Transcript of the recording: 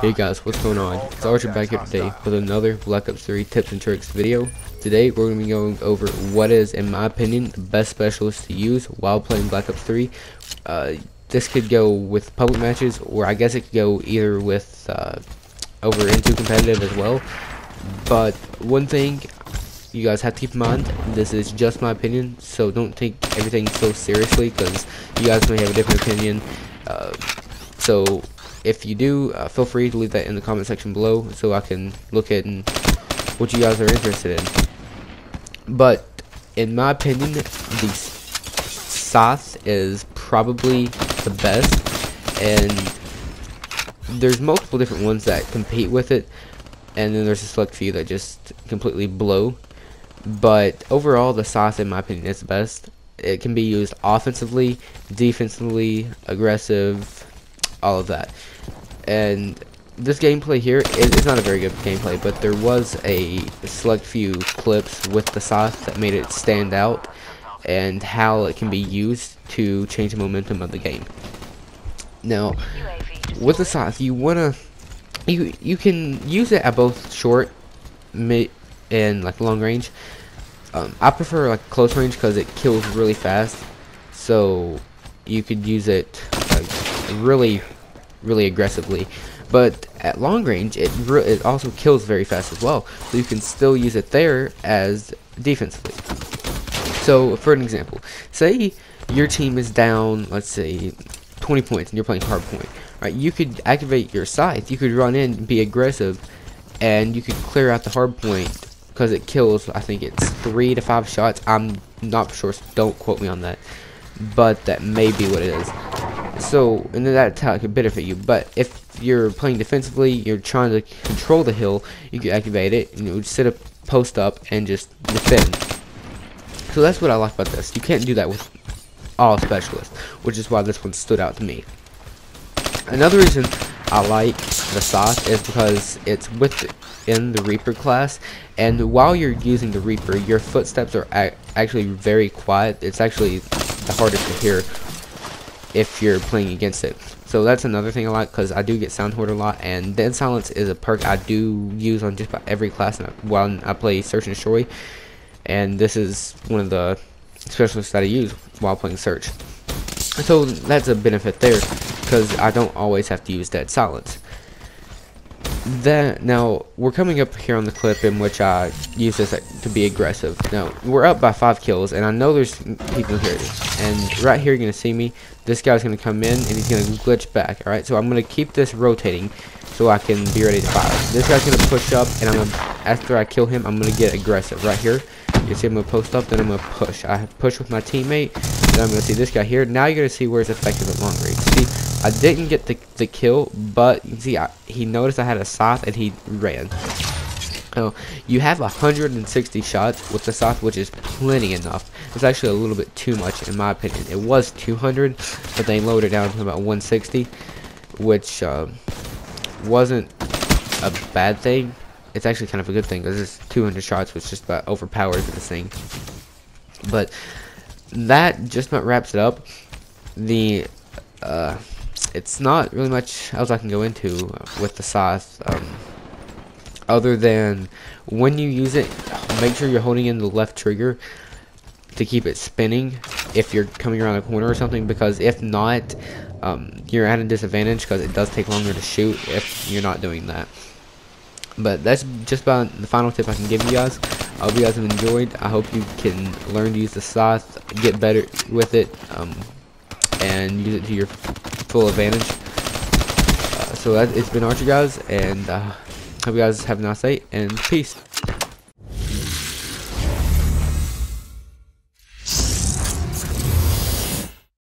Hey guys, what's going on? It's Archer back here today with another Black Ops 3 tips and tricks video. Today we're going to be going over what is, in my opinion, the best specialist to use while playing Black Ops 3. Uh, this could go with public matches, or I guess it could go either with uh, over into competitive as well. But one thing you guys have to keep in mind, this is just my opinion, so don't take everything so seriously because you guys may have a different opinion. Uh, so if you do, uh, feel free to leave that in the comment section below so I can look at what you guys are interested in. But in my opinion, the Scythe is probably the best, and there's multiple different ones that compete with it, and then there's a select few that just completely blow. But overall, the Scythe, in my opinion, is the best. It can be used offensively, defensively, aggressive, all of that. And this gameplay here is not a very good gameplay, but there was a select few clips with the Scythe that made it stand out and how it can be used to change the momentum of the game. Now, with the Scythe, you wanna you you can use it at both short, mid, and like long range. Um, I prefer like close range because it kills really fast, so you could use it like, really, really aggressively. But at long range, it it also kills very fast as well, so you can still use it there as defensively. So, for an example, say your team is down, let's say, 20 points, and you're playing hardpoint. Right? You could activate your scythe. You could run in, and be aggressive, and you could clear out the hardpoint because it kills. I think it's three to five shots. I'm not sure. So don't quote me on that, but that may be what it is. So, and that attack could benefit you. But if you're playing defensively, you're trying to control the hill, you can activate it, and you would sit up, post up, and just defend. So that's what I like about this. You can't do that with all specialists, which is why this one stood out to me. Another reason I like the Scythe is because it's within the Reaper class, and while you're using the Reaper, your footsteps are actually very quiet. It's actually the hardest to hear if you're playing against it. So that's another thing I like because I do get sound horde a lot, and Dead Silence is a perk I do use on just about every class while I play Search and Destroy and this is one of the specialists that I use while playing search. So that's a benefit there because I don't always have to use dead silence. That now we're coming up here on the clip in which I use this to be aggressive. Now we're up by five kills, and I know there's people here. And right here, you're gonna see me. This guy's gonna come in, and he's gonna glitch back. All right, so I'm gonna keep this rotating so I can be ready to fire. This guy's gonna push up, and I'm gonna after I kill him, I'm gonna get aggressive right here. You see I'm to post up, then I'm to push. I push with my teammate, then I'm to see this guy here. Now you're to see where it's effective at long range. I didn't get the, the kill, but you see, I, he noticed I had a Scythe and he ran. So, you have 160 shots with the Scythe, which is plenty enough. It's actually a little bit too much, in my opinion. It was 200, but they lowered it down to about 160, which uh, wasn't a bad thing it's actually kind of a good thing because it's 200 shots, which just about overpowers this thing. But that just about wraps it up. The uh, it's not really much else I can go into with the Scythe. Um, other than when you use it, make sure you're holding in the left trigger to keep it spinning if you're coming around a corner or something because if not um, you're at a disadvantage because it does take longer to shoot if you're not doing that but that's just about the final tip I can give you guys. I hope you guys have enjoyed. I hope you can learn to use the Scythe, get better with it, um, and use it to your full advantage. Uh, so that, it's been Archer, guys, and uh, hope you guys have a nice day, and peace.